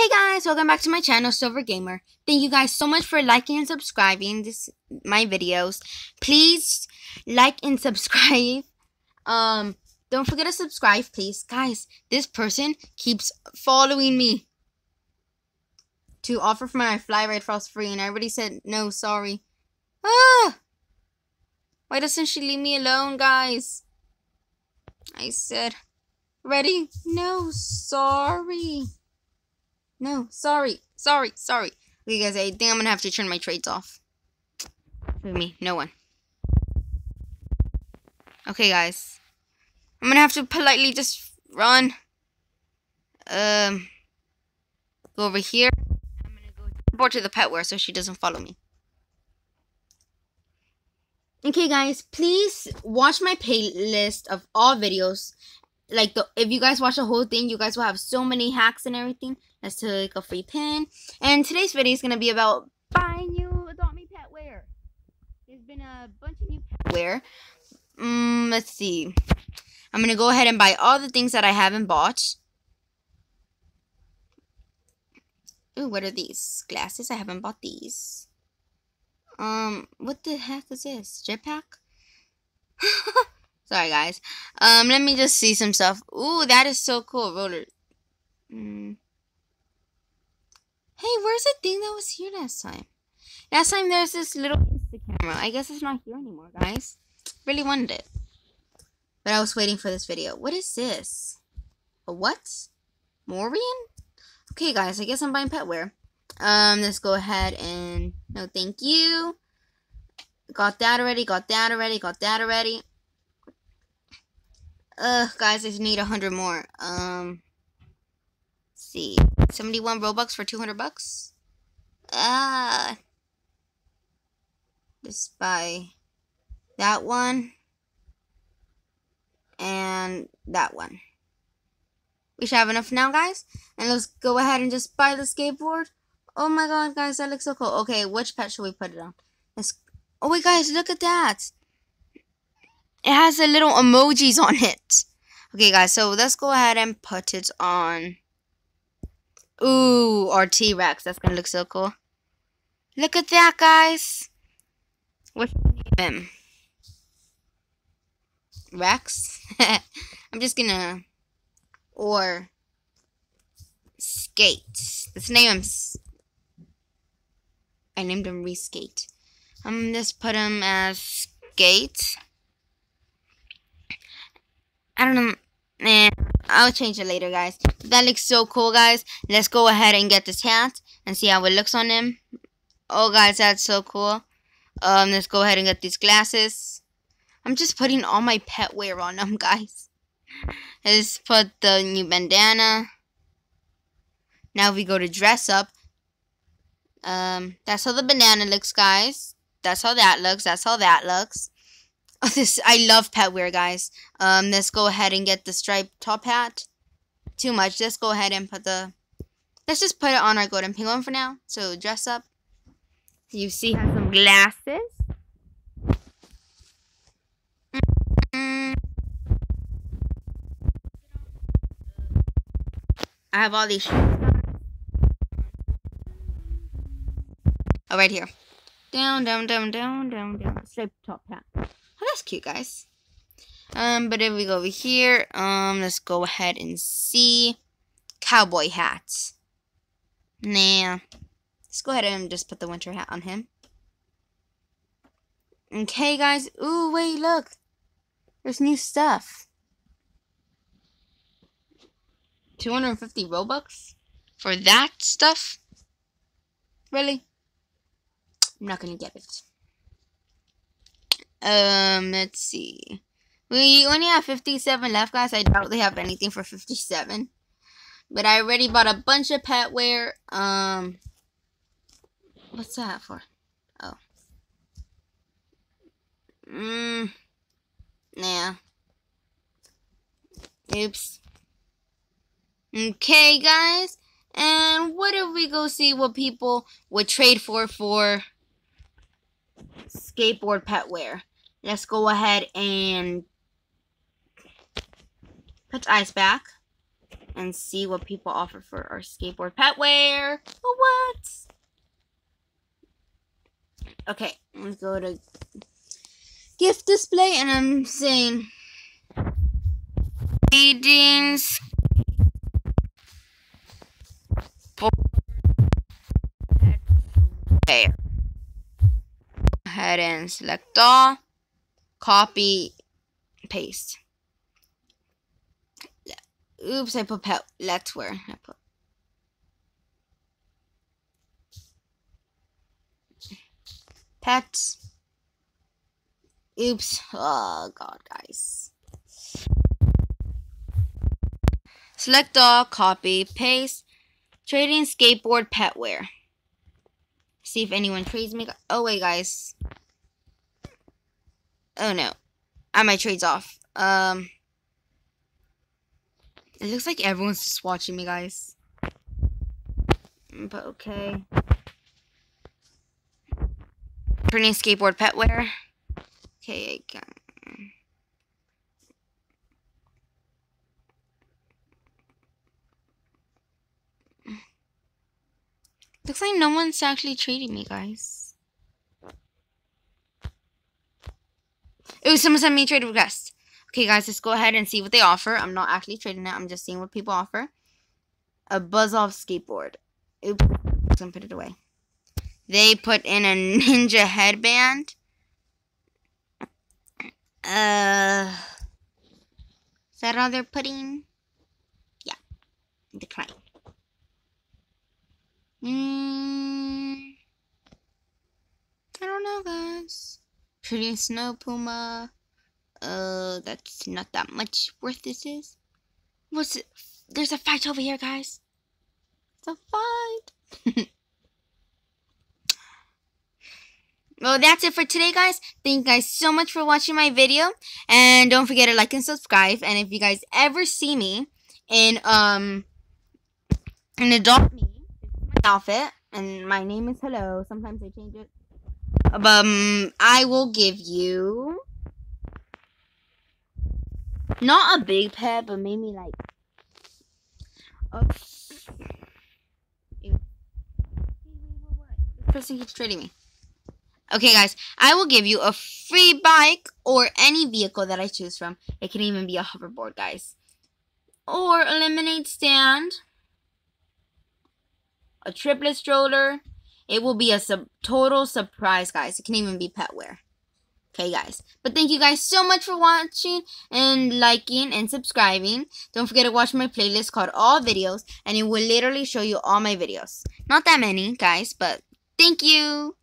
Hey guys, welcome back to my channel, Silver Gamer. Thank you guys so much for liking and subscribing this my videos. Please like and subscribe. Um, don't forget to subscribe, please. Guys, this person keeps following me to offer for my fly ride for free, and I already said no, sorry. Ah! Why doesn't she leave me alone, guys? I said, ready? No, sorry. No, sorry, sorry, sorry. Okay, guys, I think I'm gonna have to turn my trades off. With me, no one. Okay, guys. I'm gonna have to politely just run. Um, go over here. I'm gonna go report to the Petware so she doesn't follow me. Okay, guys, please watch my playlist of all videos. Like, the, if you guys watch the whole thing, you guys will have so many hacks and everything. Let's take a free pin. And today's video is going to be about buying new Adopt Me Pet Wear. There's been a bunch of new pet wear. Mm, let's see. I'm going to go ahead and buy all the things that I haven't bought. Ooh, what are these? Glasses? I haven't bought these. Um, what the heck is this? Jetpack? Sorry, guys. Um, let me just see some stuff. Ooh, that is so cool. Roller. Mm. Hey, where's the thing that was here last time? Last time there was this little Insta camera. I guess it's not here anymore, guys. Really wanted it. But I was waiting for this video. What is this? A what? Morian? Okay, guys, I guess I'm buying petware. Um, let's go ahead and no thank you. Got that already, got that already, got that already. Ugh, guys, I just need a hundred more. Um, see. 71 Robux for 200 bucks. Ah. Just buy that one. And that one. We should have enough now, guys. And let's go ahead and just buy the skateboard. Oh my god, guys, that looks so cool. Okay, which pet should we put it on? Let's... Oh wait, guys, look at that. It has the little emojis on it. Okay, guys, so let's go ahead and put it on. Ooh, our T-Rex. That's going to look so cool. Look at that, guys. What's your name? Rex? I'm just going to... Or... Skate. Let's name him... I named him Reskate. I'm just put him as Skate. I don't know. I'll change it later, guys. That looks so cool, guys. Let's go ahead and get this hat and see how it looks on him. Oh, guys, that's so cool. Um, let's go ahead and get these glasses. I'm just putting all my pet wear on them, guys. Let's put the new bandana. Now we go to dress up. Um, that's how the banana looks, guys. That's how that looks. That's how that looks. This I love pet wear, guys. Um, let's go ahead and get the striped top hat. Too much. Let's go ahead and put the. Let's just put it on our golden penguin for now. So dress up. You see, has some glasses. Mm-hmm. I have all these Oh, right here. Down, down, down, down, down, down. Striped top hat. That's cute, guys. Um, but if we go over here, um, let's go ahead and see cowboy hats. Nah. Let's go ahead and just put the winter hat on him. Okay, guys. Ooh, wait, look. There's new stuff. 250 Robux? For that stuff? Really? I'm not gonna get it. Um, let's see. We only have 57 left, guys. I doubt they have anything for 57. But I already bought a bunch of pet wear. Um, what's that for? Oh. Mmm. Nah. Oops. Okay, guys. And what if we go see what people would trade for for skateboard pet wear. Let's go ahead and put ice back. and see what people offer for our skateboard pet wear. What? Okay, let's go to gift display, and I'm saying readings. Wear. Head and select all, copy, paste. Oops, I put pet. Let's wear. I put. Pets. Oops. Oh, God, guys. Select all, copy, paste. Trading skateboard pet wear. See if anyone trades me. Oh, wait, guys. Oh, no. I my trades off. Um. It looks like everyone's just watching me, guys. But okay. Printing skateboard pet wear. Okay, I can. Looks like no one's actually trading me, guys. Someone sent me a trade request. Okay, guys, let's go ahead and see what they offer. I'm not actually trading it. I'm just seeing what people offer. A buzz off skateboard. Oops. I'm to put it away. They put in a ninja headband. Uh, is that all they're putting? Yeah. Decline. Mm, I don't know, guys. Pretty snow puma. Uh, that's not that much worth this is. What's it? There's a fight over here, guys. It's a fight. well, that's it for today, guys. Thank you guys so much for watching my video. And don't forget to like and subscribe. And if you guys ever see me in, um, Adopt Me, my outfit, and my name is Hello. Sometimes I change it. Um, I will give you not a big pet, but maybe like. This person keeps trading me. Okay, guys, I will give you a free bike or any vehicle that I choose from. It can even be a hoverboard, guys. Or a lemonade stand. A triplet stroller. It will be a sub total surprise, guys. It can even be pet wear. Okay, guys. But thank you guys so much for watching and liking and subscribing. Don't forget to watch my playlist called All Videos, and it will literally show you all my videos. Not that many, guys, but thank you.